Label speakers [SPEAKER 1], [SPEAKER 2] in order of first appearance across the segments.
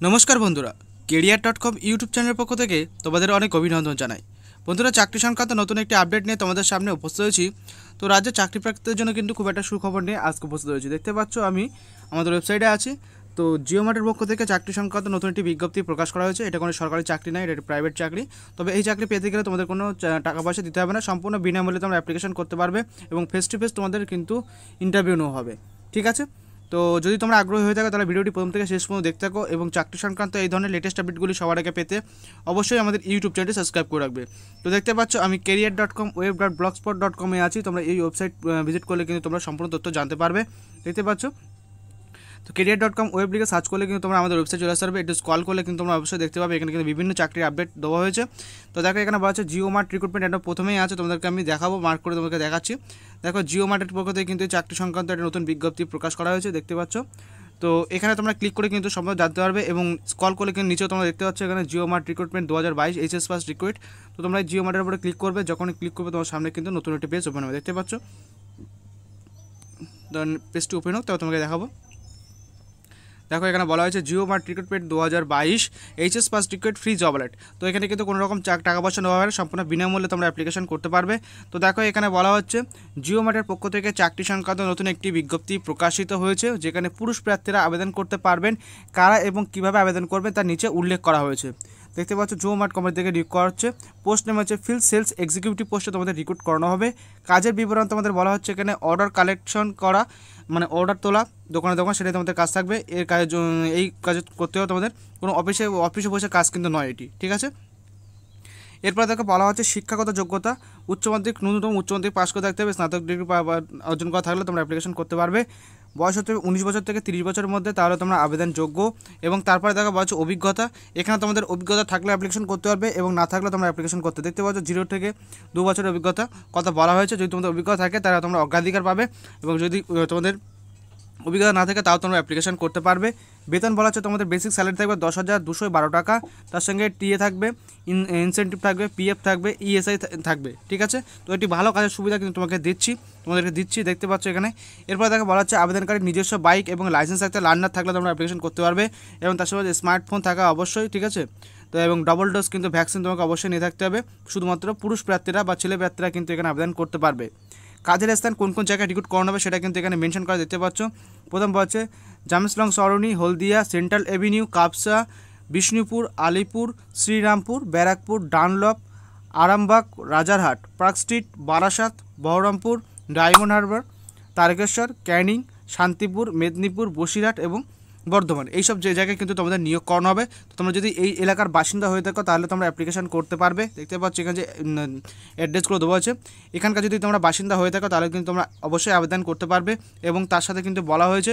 [SPEAKER 1] নমস্কার বন্ধুরা career dot কম YouTube চ্যানেলের পক্ষ থেকে তোমাদের অনেক অভিনন্দন জানাই। বন্ধুরা, চাকরি সংক্রান্ত নতুন একটি আপডেট নিয়ে তোমাদের সামনে উপস্থিত হয়েছি। তো রাজ্যে চাকরি প্রার্থীদের জন্য কিন্তু খুব একটা সুখবর নিয়ে আজকে উপস্থিত হয়েছি। দেখতে পাচ্ছ আমি আমাদের ওয়েবসাইটে আছি। তো জিও মার্টের পক্ষ থেকে চাকরি সংক্রান্ত নতুন একটি বিজ্ঞপ্তি প্রকাশ করা হয়েছে। এটা কোনো সরকারি চাকরি নয় এটা প্রাইভেট চাকরি। তবে এই চাকরি পেতে গেলে তোমাদের কোনো টাকা পয়সা দিতে হবে না। সম্পূর্ণ বিনামূল্যে তোমরা অ্যাপ্লিকেশন করতে পারবে এবং ফেস টু ফেস তোমাদের কিন্তু ইন্টারভিউ নেওয়া হবে। ঠিক আছে? তো যদি তোমরা আগ্রহী হয়ে থাকো, তাহলে ভিডিওটি প্রথম থেকে শেষ পর্যন্ত দেখতে থাকো এবং চাকরি সংক্রান্ত এই ধরনের লেটেস্ট আপডেটগুলি সবার আগে পেতে অবশ্যই আমাদের ইউটিউব চ্যানেলটি সাবস্ক্রাইব করে রাখবে। তো দেখতে পাচ্ছ, আমি career dot com web dot blogspot dot কমে আছি। তোমরা এই ওয়েবসাইট ভিজিট করলে কিন্তু তোমরা সম্পূর্ণ তথ্য জানতে পারবে। দেখতে পাচ্ছ তো কেরিয়ার ডট কম ওয়েব লিখে সার্চ করলে কিন্তু তোমরা আমাদের ওয়েবসাইট চলে আসতে পারবে। একটু স্কল করলে কিন্তু তোমরা অবশ্যই দেখতে পাবে। এখানে কিন্তু বিভিন্ন চাকরির আপডেট দেওয়া হয়েছে। তো দেখো, এখানে বলা হচ্ছে জিও মার্ট রিক্রুটমেন্ট এটা প্রথমেই আছে। তোমাদেরকে আমি দেখাবো মার্ক করে তোমাকে দেখাচ্ছি। দেখো, জিও মার্টের পক্ষ থেকে কিন্তু চাকরি সংক্রান্ত একটা নতুন বিজ্ঞপ্তি প্রকাশ করা হয়েছে, দেখতে পাচ্ছ। তো এখানে তোমরা ক্লিক করে কিন্তু সম্ভব জানতে পারবে এবং স্কল করলে কিন্তু নিচেও তোমরা দেখতে পাচ্ছ এখানে জিও মার্ট রিক্রুটমেন্ট দু হাজার বাইশ এইচএস পাস রিক্রুইট তো তোমরা জিও মার্টের উপরে ক্লিক করবে যখন ক্লিক করবে তোমার সামনে কিন্তু নতুন একটি পেজ ওপেন হবে। দেখতে পাচ্ছ? পেজটি ওপেন হোক তাও তোমাকে দেখাবো। দেখো, এখানে বলা হয়েছে জিও মার্ট পেট দু হাজার বাইশ HS pass ticket free job alert তো এখানে কিন্তু কোনো রকম টাকা পয়সা নেওয়া হবে না, সম্পূর্ণ বিনামূল্যে তোমরা অ্যাপ্লিকেশন করতে পারবে। তো দেখো, এখানে বলা হচ্ছে, জিও মার্টের পক্ষ থেকে চাকরি সংক্রান্ত নতুন একটি বিজ্ঞপ্তি প্রকাশিত হয়েছে, যেখানে পুরুষ প্রার্থীরা আবেদন করতে পারবেন, কারা এবং কীভাবে আবেদন করবেন তার নিচে উল্লেখ করা হয়েছে। দেখতে পাচ্ছ জিও মার্ট কোম্পানি থেকে রিক করা হচ্ছে পোস্ট নেম হচ্ছে ফিল্ড সেলস এক্সিকিউটিভ পোস্টে তোমাদের রিক্রুট করানো হবে। কাজের বিবরণ তোমাদের বলা হচ্ছে এখানে অর্ডার কালেকশন করা মানে অর্ডার তোলা, দোকানে দোকান, সেটাই তোমাদের কাজ থাকবে। এর জন্য এই কাজ করতে হবে তোমাদের। কোনো অফিসে অফিসে বসে কাজ কিন্তু নয় এটি, ঠিক আছে? এরপর দেখো, বলা হচ্ছে শিক্ষাগত যোগ্যতা, উচ্চ মাধ্যমিক, ন্যূনতম উচ্চ মাধ্যমিক পাস করে থাকতে হবে। স্নাতক ডিগ্রি অর্জন করা থাকলে তোমরা অ্যাপ্লিকেশন করতে পারবে। বয়স হচ্ছে উনিশ বছর থেকে তিরিশ বছরের মধ্যে, তাহলে তোমরা আবেদন যোগ্য এবং তারপরে দেখা বয়স অভিজ্ঞতা। এখানে তোমাদের অভিজ্ঞতা থাকলে অ্যাপ্লিকেশন করতে পারবে এবং না থাকলে তোমরা অ্যাপ্লিকেশন করতে। দেখতে পাচ্ছ জিরো থেকে দু বছরের অভিজ্ঞতা। কথা বলা হয়েছে, যদি তোমাদের অভিজ্ঞতা থাকে, তাহলে তোমরা অগ্রাধিকার পাবে। এবং যদি তোমাদের অভিজ্ঞতা না থাকে তাও তোমরা অ্যাপ্লিকেশন করতে পারবে। বেতন বলা হচ্ছে তোমাদের বেসিক স্যালারি থাকবে দশ হাজার দুশো বারো টাকা। তার সঙ্গে টিএ থাকবে ইনসেন্টিভ থাকবে পিএফ থাকবে ইএসআই থাকবে, ঠিক আছে? তো এটি ভালো কাজের সুবিধা কিন্তু তোমাকে দিচ্ছি, তোমাদেরকে দিচ্ছি, দেখতে পাচ্ছ এখানে। এরপর দেখো বলা হচ্ছে আবেদনকারী নিজস্ব বাইক এবং লাইসেন্স থাকতে লার্নার থাকলে তোমরা অ্যাপ্লিকেশন করতে পারবে এবং তার সঙ্গে স্মার্টফোন থাকা অবশ্যই, ঠিক আছে? তো এবং ডবল ডোজ কিন্তু ভ্যাকসিন তোমাকে অবশ্যই নিয়ে থাকতে হবে। শুধুমাত্র পুরুষ প্রার্থীরা বা ছেলে প্রার্থীরা কিন্তু এখানে আবেদন করতে পারবে। কাজের স্থান কোন কোন জায়গায় রিক্রুট করানো হবে সেটা কিন্তু এখানে মেনশন করা দেখতে পাচ্ছ। প্রথম হচ্ছে জামসলং সরণি, Haldia central avenue Kapsa, Bishnupur, Alipur, Serampore, Barrackpore, Dunlop, Arambagh, Rajarhat, Park Street, Barasat, Baharampur, Diamond Harbour, Tarakeswar, Canning, Shantipur, Medinipur, Basirhat এবং বর্ধমান। এইসব যে জায়গায় কিন্তু তোমাদের নিয়োগ করানো হবে। তো তোমরা যদি এই এলাকার বাসিন্দা হয়ে থাকো, তাহলে তোমরা অ্যাপ্লিকেশন করতে পারবে। দেখতে পাচ্ছ এখানে যে অ্যাড্রেসগুলো দেওয়া আছে। এখানকার যদি তোমরা বাসিন্দা হয়ে থাকো, তাহলে কিন্তু তোমরা অবশ্যই আবেদন করতে পারবে এবং তার সাথে কিন্তু বলা হয়েছে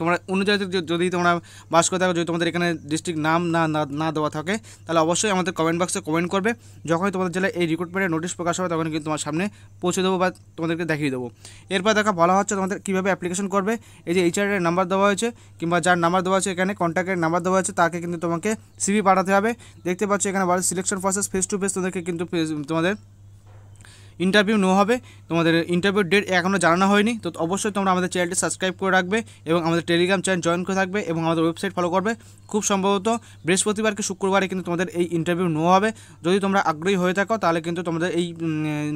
[SPEAKER 1] তোমরা অন্য জায়গাতে য- যদি তোমরা বাস করে থাকো, যদি তোমাদের এখানে ডিস্ট্রিক্ট নাম না না- দেওয়া থাকে, তাহলে অবশ্যই আমাদের কমেন্ট বক্সে কমেন্ট করবে। যখনই তোমাদের জেলায় এই রিক্রুটমেন্টের নোটিশ প্রকাশ হবে, তখন কিন্তু তোমার সামনে পৌঁছে দেবো বা তোমাদেরকে দেখিয়ে দেবো। এরপর দেখা, বলা হচ্ছে তোমাদের কীভাবে অ্যাপ্লিকেশন করবে। এই যে এইচআর এর নাম্বার দেওয়া হয়েছে, কিংবা যার নাম্বার দেওয়া আছে এখানে কন্ট্যাক্টের নাম্বার দেওয়া আছে তাকে কিন্তু তোমাকে সিভি পাঠাতে হবে। দেখতে পাচ্ছ এখানে selection process face to face তোমাদেরকে কিন্তু তোমাদের ইন্টারভিউ নেওয়া হবে। তোমাদের ইন্টারভিউ ডেট এখনও জানানো হয়নি। তো অবশ্যই তোমরা আমাদের চ্যানেলটি সাবস্ক্রাইব করে রাখবে এবং আমাদের টেলিগ্রাম চ্যানেল জয়েন করে থাকবে এবং আমাদের ওয়েবসাইট ফলো করবে। খুব সম্ভবত বৃহস্পতিবারকে শুক্রবারে কিন্তু তোমাদের এই ইন্টারভিউ নেওয়া হবে। যদি তোমরা আগ্রহী হয়ে থাকো, তাহলে কিন্তু তোমাদের এই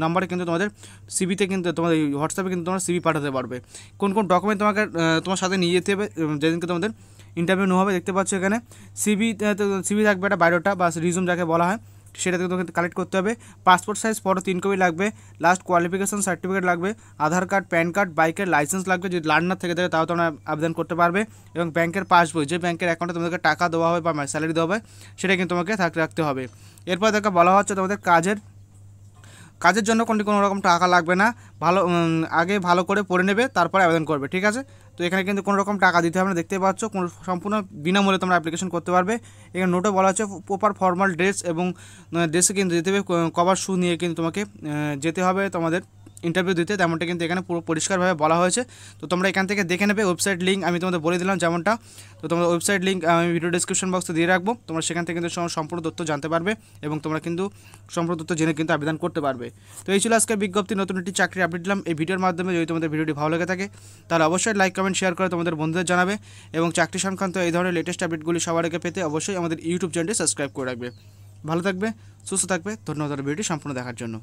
[SPEAKER 1] নাম্বারে কিন্তু তোমাদের সিবিতে কিন্তু তোমাদের হোয়াটসঅ্যাপে কিন্তু তোমরা সিবি পাঠাতে পারবে। কোন কোন ডকুমেন্ট তোমাকে তোমার সাথে নিয়ে যেতে হবে যেদিনকে তোমাদের ইন্টারভিউ নেওয়া হবে, দেখতে পাচ্ছ এখানে। সিবি সিবি থাকবে একটা বায়োডাটা বা রিজুম যাকে বলা হয়। সেটা থেকে তোমাকে কালেক্ট করতে হবে। পাসপোর্ট সাইজ ফটো তিন কপি লাগবে। লাস্ট কোয়ালিফিকেশান সার্টিফিকেট লাগবে। আধার কার্ড প্যান কার্ড বাইকের লাইসেন্স লাগবে। যদি লার্নার থেকে থাকে তাও তোমরা আবেদন করতে পারবে। এবং ব্যাংকের পাসবই যে ব্যাংকের অ্যাকাউন্টে তোমাদেরকে টাকা দেওয়া হবে বা স্যালারি দেওয়া হবে, সেটা কিন্তু তোমাকে থাকতে রাখতে হবে। এরপর দেখা বলা হচ্ছে তোমাদের কাজের কাজের জন্য কোনো কোনো রকম টাকা লাগবে না, ভালো আগে ভালো করে পড়ে নেবে, তারপরে আবেদন করবে, ঠিক আছে? তো এখানে কিন্তু কোনো রকম টাকা দিতে হবে না, দেখতে পাচ্ছ, কোনো সম্পূর্ণ বিনামূল্যে তোমরা অ্যাপ্লিকেশন করতে পারবে। এখানে নোটে বলা হচ্ছে প্রপার ফর্মাল ড্রেস এবং ড্রেসে কিন্তু যেতে হবে কভার শু নিয়ে কিন্তু তোমাকে যেতে হবে তোমাদের। ইন্টারভিউ দিতে, তেমনটা কিন্তু এখানে পুরো পরিষ্কারভাবে বলা হয়েছে। তো তোমরা এখান থেকে দেখে নেবে ওয়েবসাইট লিঙ্ক আমি তোমাদের বলে দিলাম যেমনটা। তো তোমরা ওয়েবসাইট লিঙ্ক আমি ভিডিও ডিসক্রিপশন বক্সে দিয়ে রাখব। তোমরা সেখান থেকে কিন্তু সম্পূর্ণ তথ্য জানতে পারবে এবং তোমরা কিন্তু সম্পূর্ণ তথ্য জেনে কিন্তু আবেদন করতে পারবে। তো এই ছিল আজকের বিজ্ঞপ্তি, নতুন একটি চাকরি আপডেট দিলাম। এই ভিডিওর মাধ্যমে যদি তোমাদের ভিডিওটি ভালো লেগে থাকে, তাহলে অবশ্যই লাইক কমেন্ট শেয়ার করে তোমাদের বন্ধুদের জানাবে এবং চাকরি সংক্রান্ত এই ধরনের লেটেস্ট আপডেটগুলি সবার আগে পেতে অবশ্যই আমাদের ইউটিউব চ্যানেলটি সাবস্ক্রাইব করে রাখবে। ভালো থাকবে, সুস্থ থাকবে, ধন্যবাদ, ভিডিওটি সম্পূর্ণ দেখার জন্য।